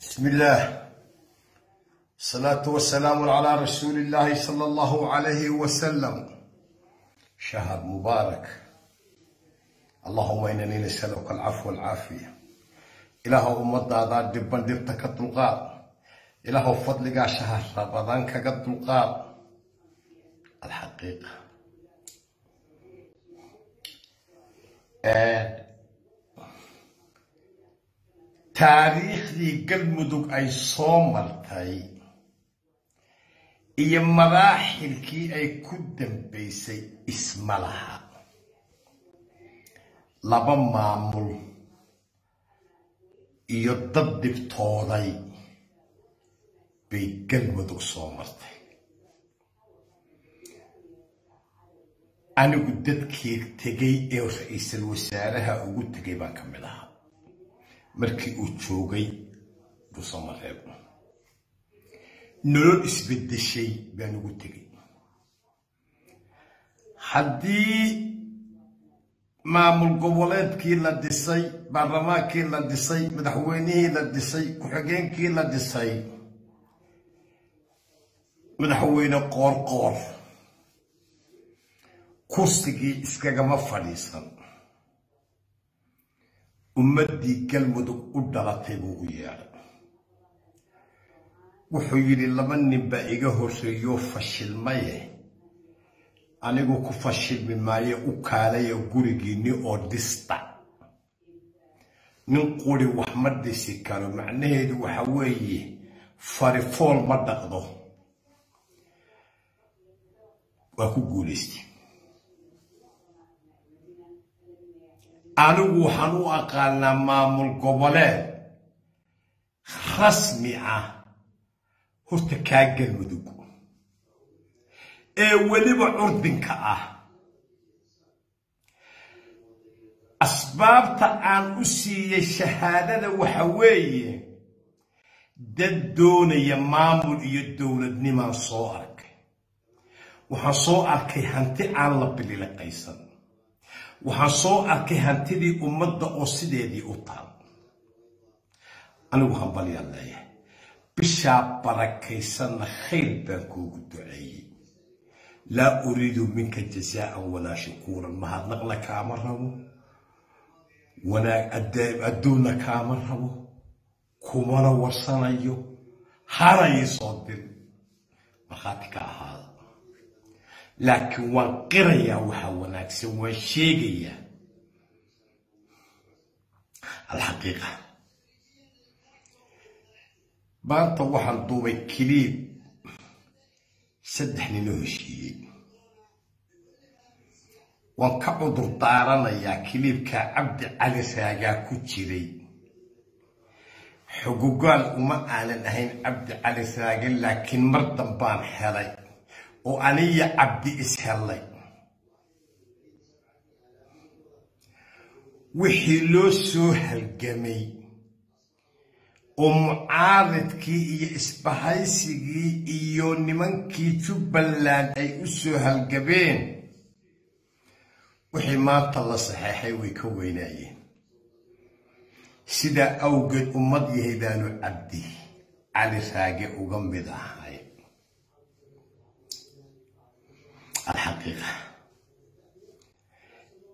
بسم الله. الصلاة والسلام على رسول الله صلى الله عليه وسلم. شهر مبارك. اللهم إنني نسألك العفو والعافية. إله أمد هذا دبن دبتك الطلقاء إله فضلك شهر رمضان كالطلقاء الحقيقة. آه. Taariikhdii galmudug ay soo martay iyo maraaxilkii ay ku dambaysay isma laha laba maamul iyo dad dhibtooday bay galmudug soo martay. Anigu dadkii tegay ee ra'iisul wasaaraha ugu tegay baan ka mid ahaa markii uu joogay dhuusamareeb nolol isbedeshay baan ugu tegay haddii maamul goboleedkii la dhisay baarlamaankii la dhisay madaxweynihii la dhisay ku-xigeenkii la dhisay madaxweyne qoorqoor kursigii iskagama fadhiisan ummaddii galmudug u dhalatay buu u yeedhay. Wuxuu yidhi laba nin baa iga horreeyoo fashilmaye anigu ku fashilmi maaye u kaalaya gurigiinni oo dhista nin quri wax ma dhisi karo. Macnaheedu waxa weeye farifool ma dhaqdo. Waa ku guulaystay anigu waxaan u aqaanaa maamul goboleed rasmi ah. Horta kaa galmudug ee weliba curdinka ah. Asbaabta aan u siiyey shahaadada waxa weeye dad doonaya maamul iyo dowladnimaan soo arkay. Waxaan soo arkay hanti aan la bililiqaysan waxaan soo arkay hantidii ummadda oo sideedii u taal. Anigu hambalyaan leeyahay. Bishaa barakaysanna khayr baan kuugu duceeyey. Laa uriidu minka jazaa'an walaa shukuuran mahadnaqna kaama rabo. Wanaag adduunna kaama rabo. Kumana warsanayo. Hanayi soo dir. Markhaati ka ahaada laakiin waan qirayaa waxaa wanaagsan waan sheegayaa. Alxaqiiqa maanta waxaan duubay kiliib saddex nino heshiiyey. Waan ka cudur daaranayaa kiliibkaa cabdi cali raagaa ku jiray. Xugugaal uma aanan ahayn cabdi cali raage laakiin mar dambaan helay oo aniya cabdi ishellay wixii loo soo halgamay oo mucaaridkii iyo isbahaysigii iyo nimankii jubbaland ay u soo halgabeen wixii maanta la saxeexay way ka weynaayeen. Sidaa awgeed ummad yahidaanu cabdi cali raage uga mid ahay alxaqiiqa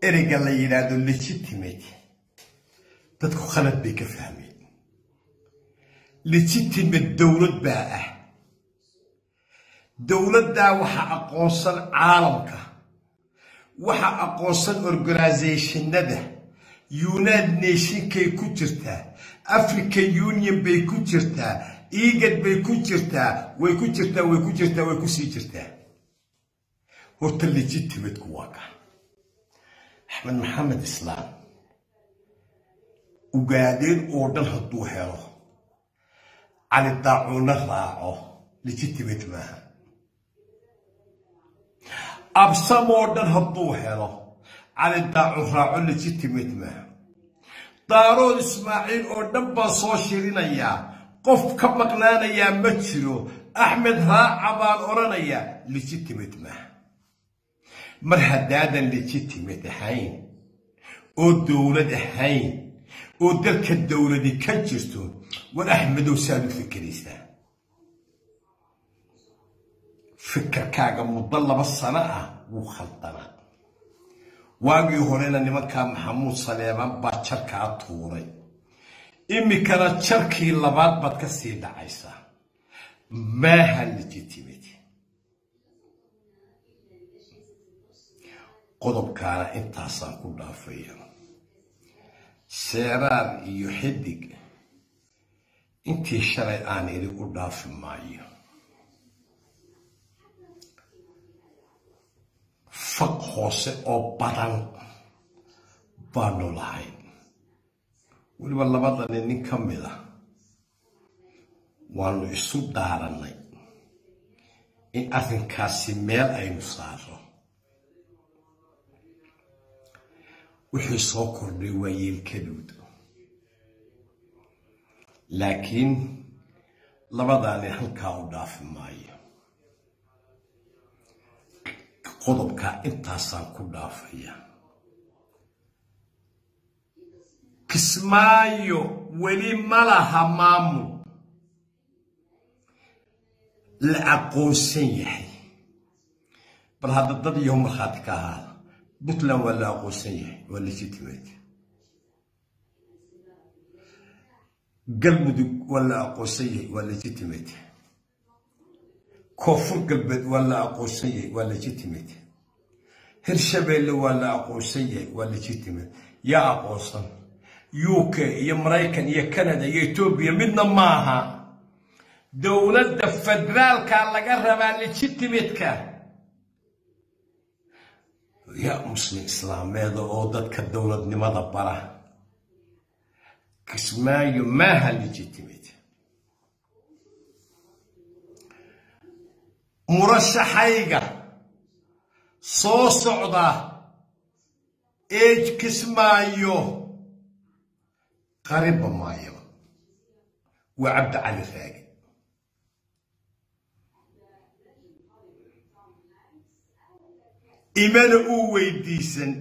ereyga la yidhaahdo legitimate dadku khalad bay ka fahmeen legitimate dowlad baa ah dowladdaa waxaa aqoonsan caalamka waxaa aqoonsan organisationada united nationkay ku jirtaa african union bay ku jirtaa egad bay ku jirtaa way ku jirtaa way ku jirtaa way ku sii jirtaa horta legitimateku waa ka. Axmed maxamed islaam ugaadeen oo dhan hadduu helo cali daacuuna raaco legitimate maaha. Absamoo dhan hadduu helo cali daacun raaco legitimate maaha. Daarood ismaaciil oo dhan baa soo shirinayaa qof ka maqnaanayaa ma jiro axmed raaca baan odhanayaa legitimate maaha mar haddaadan legitimate ahayn oo dowlad ahayn oo dalka dowladi ka jirto war axmedow saad u fikeraysaa fikirkaaga muddo laba sano ah wuu khaldanaa. Waagii horena nimankaa maxamuud saleeman baa jarkaa tuuray. Iminkana jarkii labaad baad ka sii dhacaysaa. Maaha legitimate qodobkaana intaasaan ku dhaafaya. Seeraar iyo xidig intii shalay aan idinku dhaafi maayo. Faq hoose oo badan baanu lahayn weliba labadani nin ka mid a waanu isu dhaarannay in arrinkaasi meel aynu saaro wixii soo kordhay waa laakiin labadaani halkaa u dhaafi maayo qodobkaa intaasaan ku dhaafaya. Kismaayo weli ma laha maamul. La aqoonsan yahay. Bal hadda dad iyo markhaati ka ahaada puntland waa la aqoonsan yahay waa legitimate galmudug waa la aqoonsan yahay waa legitimate koonfur galbeed waa la aqoonsan yahay waa legitimate hirshabeelle waa la aqoonsan yahay waa legitimate yaa aqoonsan u k iyo maraykan iyo canada iyo yaa muslim islaameeda oo dadka dowladnimada bara. Kismaayo maaha legitimate. Murashaxayga soo socda eej kismaayo qariba maayo. Waa cabdi cali raagi imana uu weydiisan.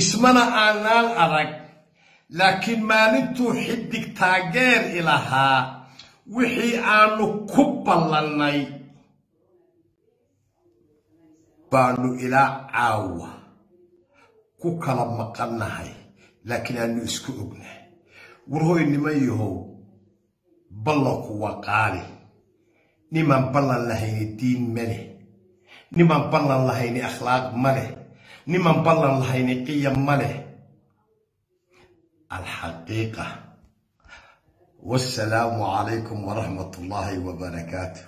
Ismana aanaan arag laakiin maalintuu xidig taageer ilahaa wixii aanu ku ballannay. Baanu ilaa caawa. Ku kala maqannahay laakiin aanu isku ognahay. Warhoy niman yahow ballanku waa qaali. Nimaan ballan lahayni diin ma leh nimaan ballan lahayni akhlaaq ma leh. Nimaan ballan lahayni qiyam ma leh. Alxaqiiqa wassalaamu calaykum waraxmat ullaahi wabarakaatu